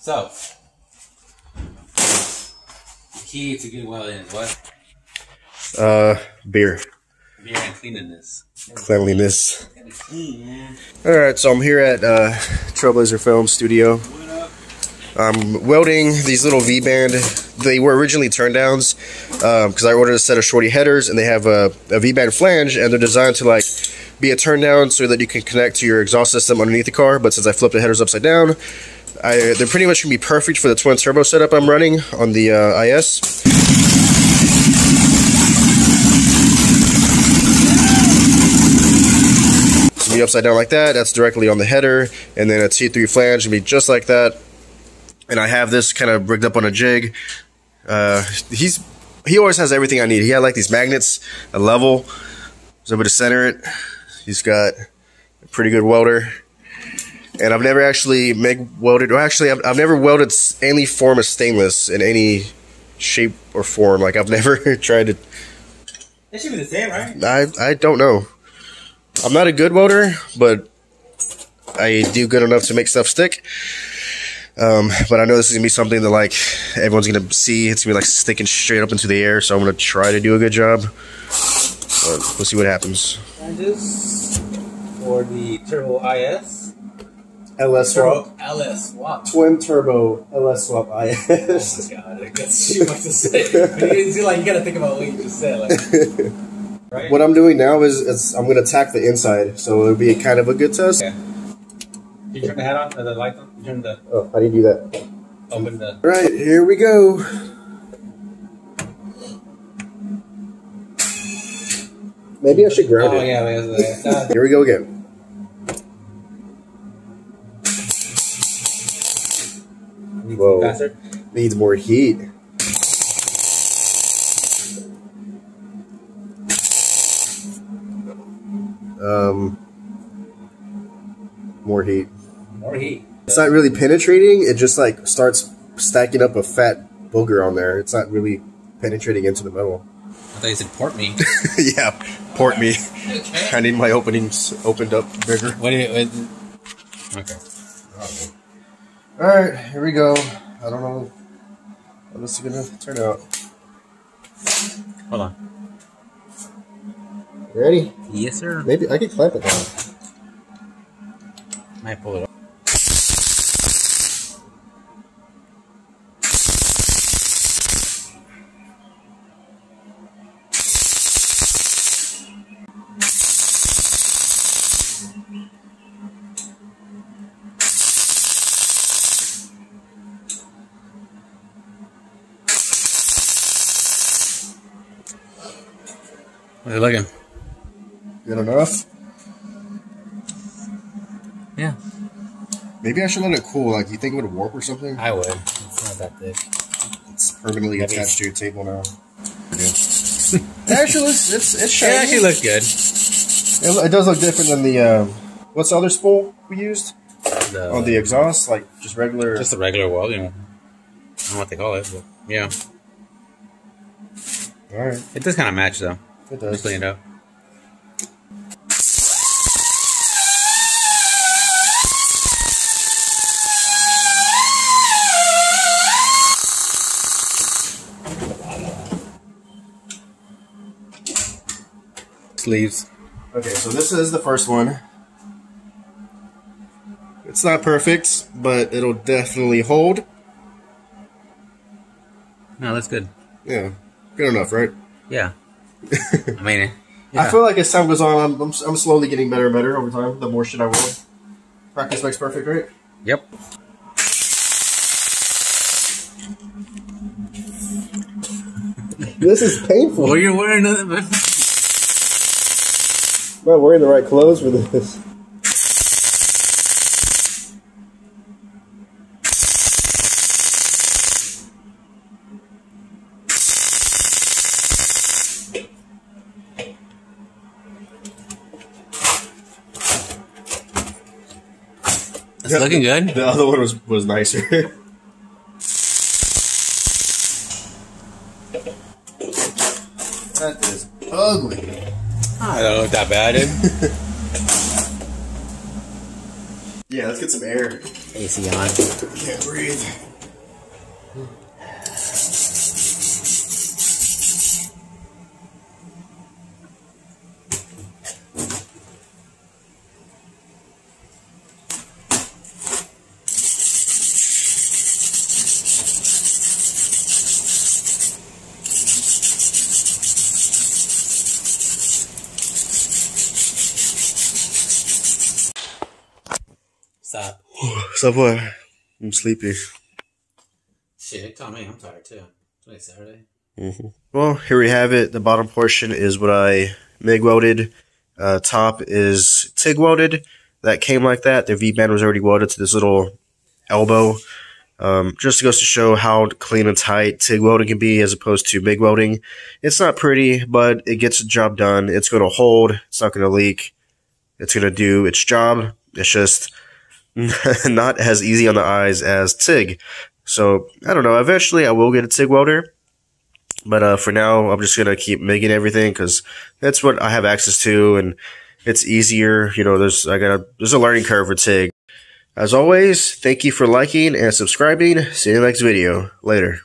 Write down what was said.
So, the key to good welding is what? Uh, beer. Beer and cleanliness. Cleanliness. All right, so I'm here at uh, Trailblazer Film Studio. I'm welding these little V-band. They were originally turndowns because um, I ordered a set of shorty headers and they have a a V-band flange and they're designed to like be a turndown so that you can connect to your exhaust system underneath the car. But since I flipped the headers upside down, I, they're pretty much gonna be perfect for the twin turbo setup I'm running on the uh, IS. Be upside down like that. That's directly on the header, and then a T3 flange gonna be just like that. And I have this kind of rigged up on a jig. Uh, he's he always has everything I need. He had like these magnets, a level, so able to center it. He's got a pretty good welder. And I've never actually MIG welded, or actually, I've, I've never welded any form of stainless in any shape or form. Like, I've never tried to. That should be the same, right? I, I don't know. I'm not a good welder, but I do good enough to make stuff stick. Um, but I know this is gonna be something that like everyone's gonna see. It's gonna be like sticking straight up into the air. So I'm gonna try to do a good job. But we'll see what happens. For the Turbo IS. LS Turbo LS. Wow. twin turbo LS swap Oh IS. my god, that's too much to say. You, like, you gotta think about what you just said. Like, right? what I'm doing now is, I'm gonna tack the inside, so it'll be kind of a good test. Okay. Did you turn the head on? Or the light on? You turn the. Oh, how do you do that? Open the. All right, here we go. Maybe I should ground Oh, it. yeah, yeah, yeah. Here we go again. Whoa. Faster. Needs more heat. Um, more heat. More heat. It's not really penetrating. It just like starts stacking up a fat booger on there. It's not really penetrating into the metal. I thought you said port me. yeah, port me. okay. I need my openings opened up bigger. What do you. What, okay. All right, here we go. I don't know how this is gonna turn out. Hold on. Ready? Yes, sir. Maybe I could clamp it down. Might pull it up. How's it looking? Good enough. Yeah, Maybe I should let it cool. Like, you think it would warp or something? I would. It's not that thick. It's permanently Maybe. attached to your table now. Yeah. actually, it's it's, it's It actually looks good. It, it does look different than the um, what's the other spool we used The, on the exhaust? Like just regular. just the regular welding. I don't know what they call it, but yeah, all right. it does kind of match though. It Just does. clean it up. Sleeves. Okay, so this is the first one. It's not perfect, but it'll definitely hold. No, that's good. Yeah, good enough, right? Yeah. I mean, eh. I feel like as time goes on, I'm, I'm, I'm slowly getting better and better over time. The more shit I will. Practice makes perfect, right? Yep. This is painful. Well, you're wearing a. I'm not wearing the right clothes for this. It's looking good. The other one was was nicer. that is ugly. I don't look that bad, dude. Yeah, let's get some air. AC on. Can't breathe. So what? I'm sleepy. Shit, tell me, I'm tired too. Today's Saturday. Mm-hmm. Well, here we have it. The bottom portion is what I MIG welded. Uh, top is TIG welded. That came like that. The V-band was already welded to this little elbow. Um, just goes to show how clean and tight TIG welding can be as opposed to MIG welding. It's not pretty, but it gets the job done. It's going to hold. It's not going to leak. It's going to do its job. It's just not as easy on the eyes as TIG. So, I don't know. Eventually, I will get a TIG welder. But uh, for now, I'm just to keep making everything because that's what I have access to. And it's easier. You know, there's, I got there's a learning curve for TIG. As always, thank you for liking and subscribing. See you in the next video. Later.